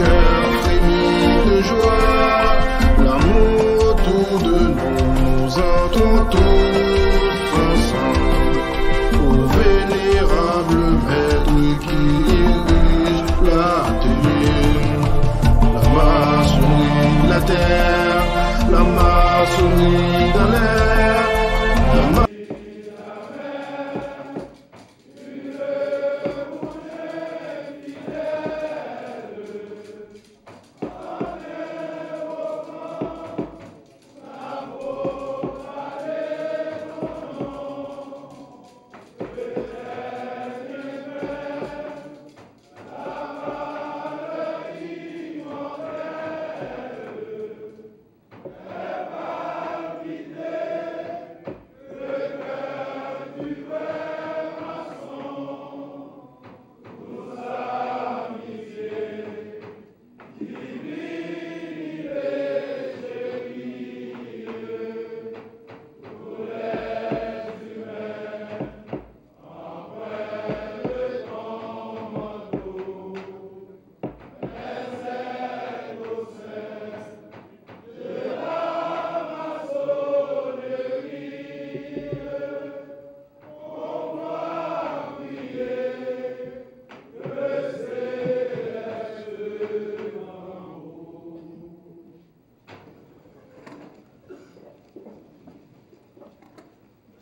cœur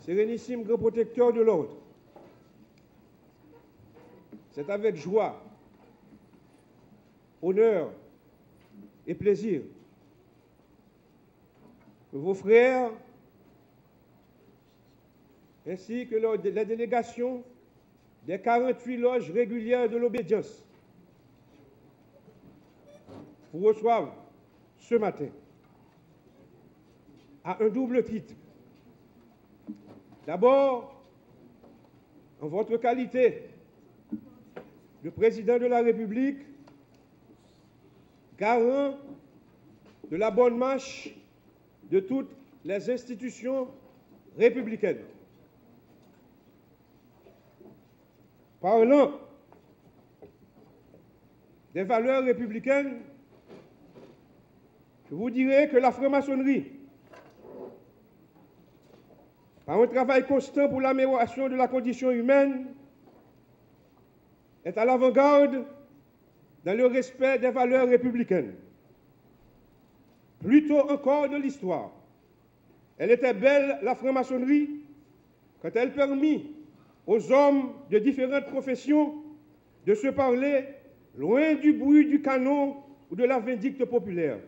Sérénissime grand protecteur de l'ordre, c'est avec joie, honneur et plaisir que vos frères ainsi que la délégation des 48 loges régulières de l'obédience vous reçoivent ce matin à un double titre. D'abord, en votre qualité de président de la République, garant de la bonne marche de toutes les institutions républicaines. Parlant des valeurs républicaines, je vous dirai que la franc-maçonnerie, par un travail constant pour l'amélioration de la condition humaine, est à l'avant-garde dans le respect des valeurs républicaines. Plus tôt encore de l'histoire, elle était belle, la franc-maçonnerie, quand elle permit aux hommes de différentes professions de se parler loin du bruit du canon ou de la vindicte populaire.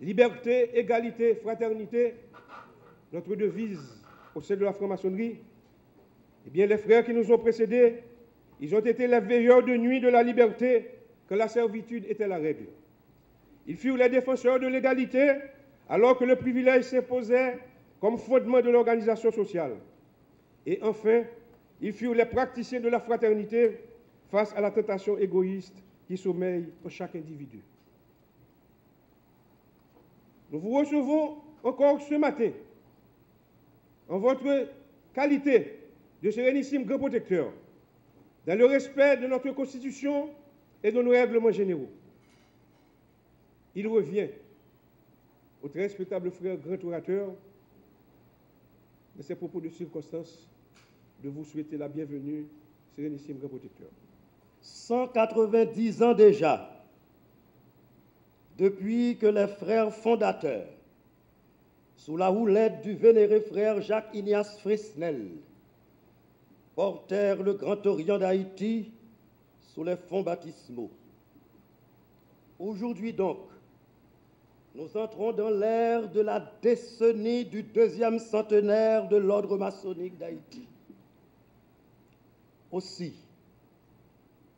Liberté, égalité, fraternité, notre devise au sein de la franc-maçonnerie, eh bien, les frères qui nous ont précédés, ils ont été les veilleurs de nuit de la liberté, que la servitude était la règle. Ils furent les défenseurs de l'égalité, alors que le privilège s'imposait comme fondement de l'organisation sociale. Et enfin, ils furent les praticiens de la fraternité face à la tentation égoïste qui sommeille en chaque individu. Nous vous recevons encore ce matin en votre qualité de sérénissime grand protecteur, dans le respect de notre Constitution et de nos règlements généraux. Il revient au très respectable frère grand orateur de ces propos de circonstance de vous souhaiter la bienvenue, sérénissime grand protecteur. 190 ans déjà, depuis que les frères fondateurs, sous la houlette du vénéré frère Jacques Ignace Fresnel, portèrent le Grand Orient d'Haïti sous les fonds baptismaux. Aujourd'hui donc, nous entrons dans l'ère de la décennie du deuxième centenaire de l'ordre maçonnique d'Haïti. Aussi,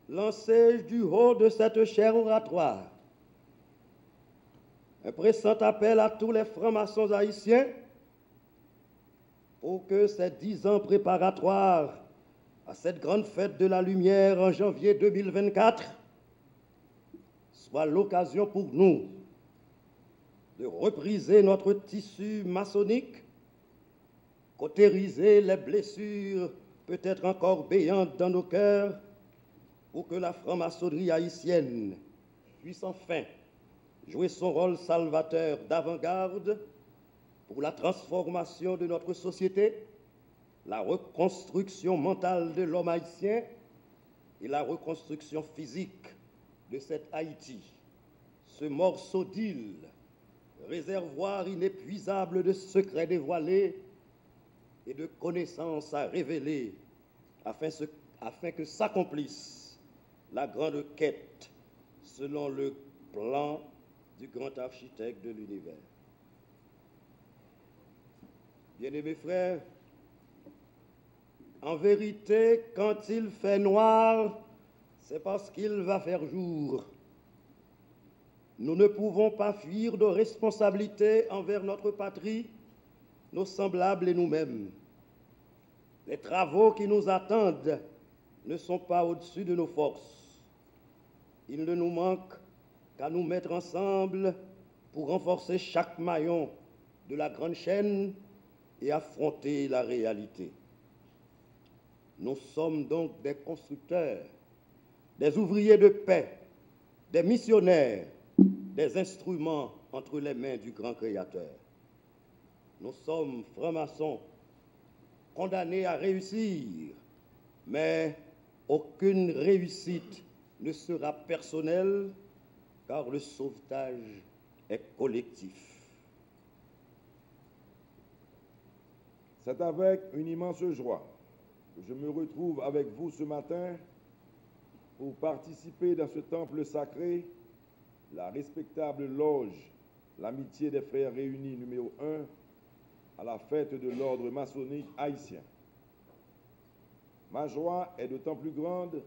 lancé du haut de cette chaire oratoire, un pressant appel à tous les francs-maçons haïtiens pour que ces dix ans préparatoires à cette grande fête de la lumière en janvier 2024 soient l'occasion pour nous de repriser notre tissu maçonnique, cautériser les blessures peut-être encore béantes dans nos cœurs, pour que la franc-maçonnerie haïtienne puisse enfin jouer son rôle salvateur d'avant-garde pour la transformation de notre société, la reconstruction mentale de l'homme haïtien et la reconstruction physique de cet Haïti, ce morceau d'île, réservoir inépuisable de secrets dévoilés et de connaissances à révéler, afin, afin que s'accomplisse la grande quête selon le plan du grand architecte de l'univers. Bien-aimés frères, en vérité, quand il fait noir, c'est parce qu'il va faire jour. Nous ne pouvons pas fuir nos responsabilités envers notre patrie, nos semblables et nous-mêmes. Les travaux qui nous attendent ne sont pas au-dessus de nos forces. Il ne nous manque qu'à nous mettre ensemble pour renforcer chaque maillon de la grande chaîne et affronter la réalité. Nous sommes donc des constructeurs, des ouvriers de paix, des missionnaires, des instruments entre les mains du grand Créateur. Nous sommes francs-maçons, condamnés à réussir, mais aucune réussite ne sera personnelle car le sauvetage est collectif. C'est avec une immense joie que je me retrouve avec vous ce matin pour participer dans ce temple sacré, la respectable loge, l'amitié des frères réunis numéro 1, à la fête de l'ordre maçonnique haïtien. Ma joie est d'autant plus grande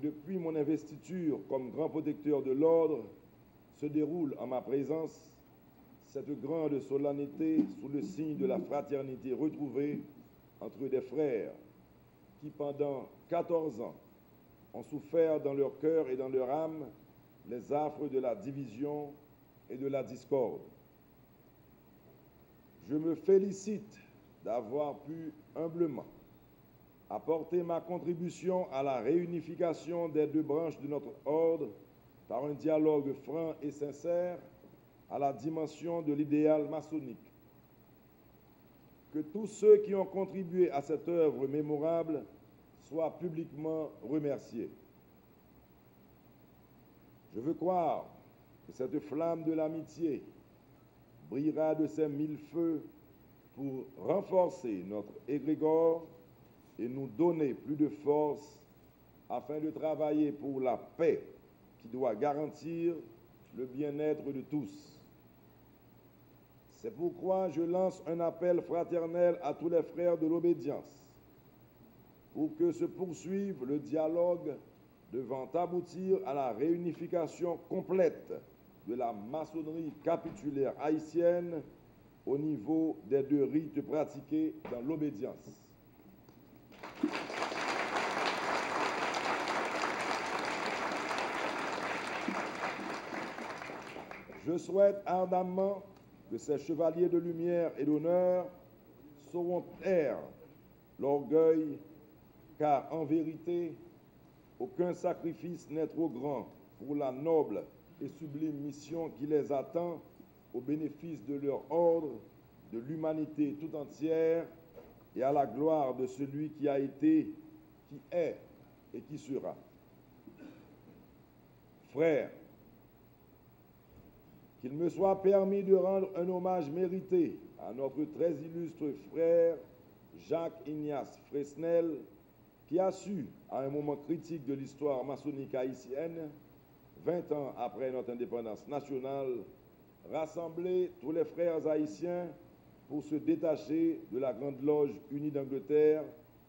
depuis mon investiture comme grand protecteur de l'ordre se déroule en ma présence cette grande solennité sous le signe de la fraternité retrouvée entre des frères qui, pendant 14 ans, ont souffert dans leur cœur et dans leur âme les affres de la division et de la discorde. Je me félicite d'avoir pu humblement apporter ma contribution à la réunification des deux branches de notre ordre par un dialogue franc et sincère à la dimension de l'idéal maçonnique. Que tous ceux qui ont contribué à cette œuvre mémorable soient publiquement remerciés. Je veux croire que cette flamme de l'amitié brillera de ses mille feux pour renforcer notre égrégore et nous donner plus de force afin de travailler pour la paix qui doit garantir le bien-être de tous. C'est pourquoi je lance un appel fraternel à tous les frères de l'obédience pour que se poursuive le dialogue devant aboutir à la réunification complète de la maçonnerie capitulaire haïtienne au niveau des deux rites pratiqués dans l'obédience. Je souhaite ardemment que ces chevaliers de lumière et d'honneur sauront taire l'orgueil, car en vérité, aucun sacrifice n'est trop grand pour la noble et sublime mission qui les attend au bénéfice de leur ordre, de l'humanité tout entière et à la gloire de celui qui a été, qui est et qui sera. Frères, qu'il me soit permis de rendre un hommage mérité à notre très illustre frère Jacques Ignace Fresnel, qui a su, à un moment critique de l'histoire maçonnique haïtienne, 20 ans après notre indépendance nationale, rassembler tous les frères haïtiens pour se détacher de la Grande Loge unie d'Angleterre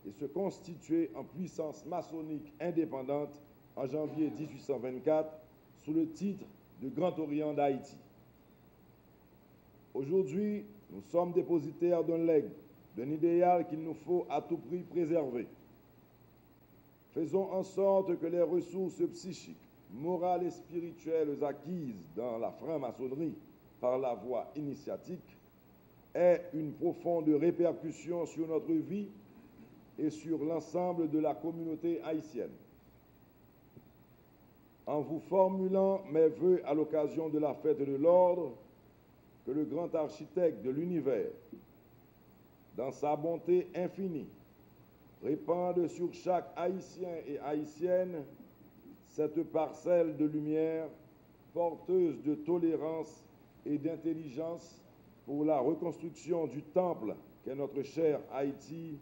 et se constituer en puissance maçonnique indépendante en janvier 1824 sous le titre du Grand Orient d'Haïti. Aujourd'hui, nous sommes dépositaires d'un legs, d'un idéal qu'il nous faut à tout prix préserver. Faisons en sorte que les ressources psychiques, morales et spirituelles acquises dans la franc-maçonnerie par la voie initiatique aient une profonde répercussion sur notre vie et sur l'ensemble de la communauté haïtienne. En vous formulant mes voeux à l'occasion de la fête de l'ordre, que le grand architecte de l'univers, dans sa bonté infinie, répande sur chaque Haïtien et Haïtienne cette parcelle de lumière porteuse de tolérance et d'intelligence pour la reconstruction du temple qu'est notre cher Haïti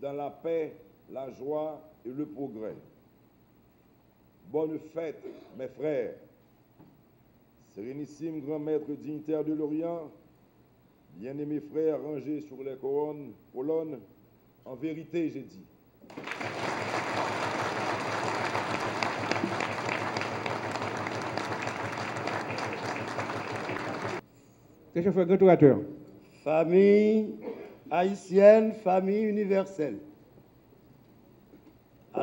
dans la paix, la joie et le progrès. Bonne fête, mes frères. Sérénissime grand maître dignitaire de l'Orient, bien-aimés frères rangés sur les colonnes, colonnes, en vérité, j'ai dit. Très cher frère grand orateur, Famille haïtienne, famille universelle,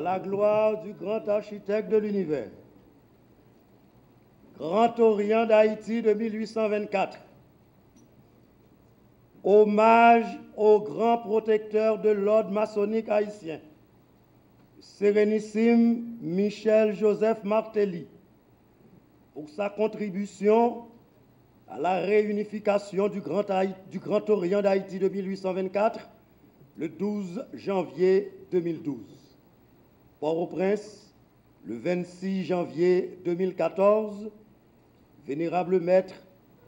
la gloire du grand architecte de l'univers, Grand Orient d'Haïti de 1824, hommage au grand protecteur de l'ordre maçonnique haïtien, Sérénissime Michel Joseph Martelly, pour sa contribution à la réunification du Grand, du Grand Orient d'Haïti de 1824, le 12 janvier 2012. Port-au-Prince, le 26 janvier 2014, Vénérable Maître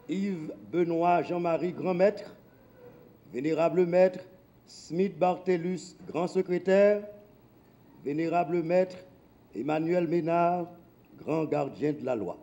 Yves Benoît Jean-Marie Grand Maître, Vénérable Maître Smith Bartellus Grand Secrétaire, Vénérable Maître Emmanuel Ménard, Grand Gardien de la Loi.